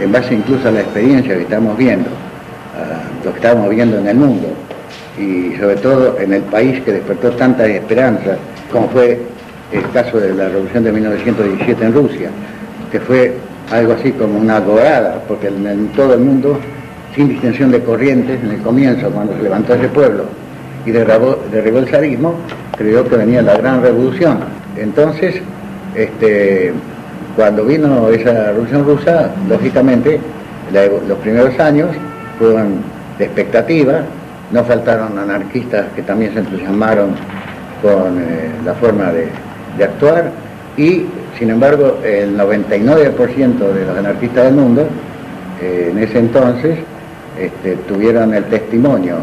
en base incluso a la experiencia que estamos viendo, lo que estamos viendo en el mundo, y sobre todo en el país que despertó tantas esperanzas, como fue el caso de la revolución de 1917 en Rusia, que fue algo así como una gorada, porque en, todo el mundo, sin distinción de corrientes, en el comienzo, cuando se levantó ese pueblo y derribó, el zarismo, creyó que venía la gran revolución. Entonces, este, cuando vino esa revolución rusa, lógicamente, los primeros años fueron de expectativa, no faltaron anarquistas que también se entusiasmaron con eh, la forma de, actuar y, sin embargo, el 99% de los anarquistas del mundo eh, en ese entonces este, tuvieron el testimonio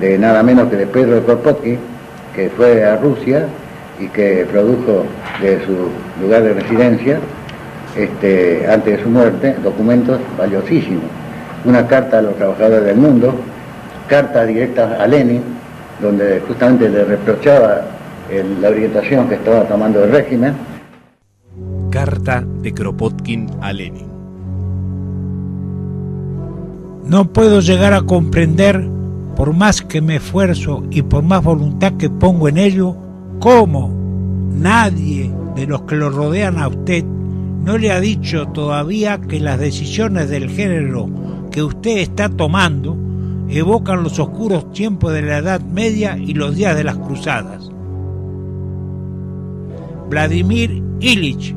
de nada menos que de Pedro Kropotkin, que fue a Rusia y que produjo de su lugar de residencia, este, antes de su muerte, documentos valiosísimos. Una carta a los trabajadores del mundo, carta directa a Lenin, donde justamente le reprochaba la orientación que estaba tomando el régimen. Carta de Kropotkin a Lenin. No puedo llegar a comprender, por más que me esfuerzo y por más voluntad que pongo en ello, cómo nadie de los que lo rodean a usted no le ha dicho todavía que las decisiones del género que usted está tomando evocan los oscuros tiempos de la Edad Media y los días de las cruzadas. Vladimir Ilich,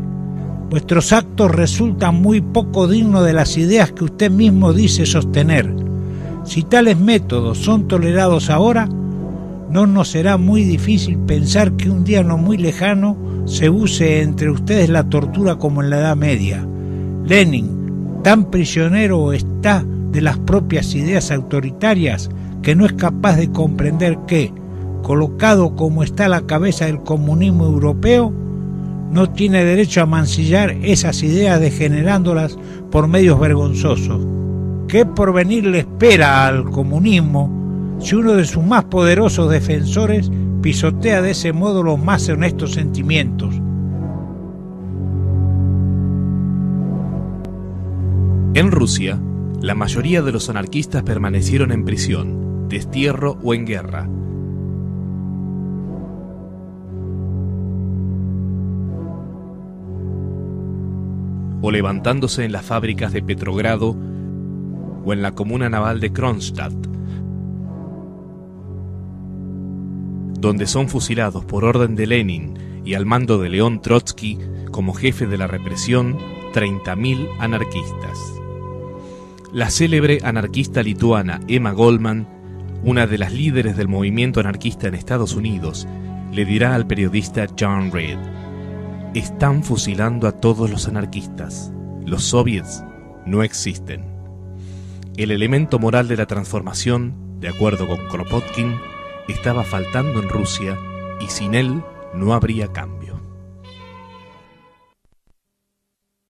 vuestros actos resultan muy poco dignos de las ideas que usted mismo dice sostener. Si tales métodos son tolerados ahora, no nos será muy difícil pensar que un día no muy lejano se use entre ustedes la tortura como en la Edad Media. Lenin, tan prisionero está de las propias ideas autoritarias que no es capaz de comprender que, colocado como está la cabeza del comunismo europeo, no tiene derecho a mancillar esas ideas degenerándolas por medios vergonzosos. ¿Qué porvenir le espera al comunismo si uno de sus más poderosos defensores pisotea de ese modo los más honestos sentimientos? En Rusia, la mayoría de los anarquistas permanecieron en prisión, destierro o en guerra. o levantándose en las fábricas de Petrogrado o en la comuna naval de Kronstadt, donde son fusilados por orden de Lenin y al mando de León Trotsky como jefe de la represión 30.000 anarquistas. La célebre anarquista lituana Emma Goldman, una de las líderes del movimiento anarquista en Estados Unidos, le dirá al periodista John Reed, están fusilando a todos los anarquistas. Los soviets no existen. El elemento moral de la transformación, de acuerdo con Kropotkin, estaba faltando en Rusia y sin él no habría cambio.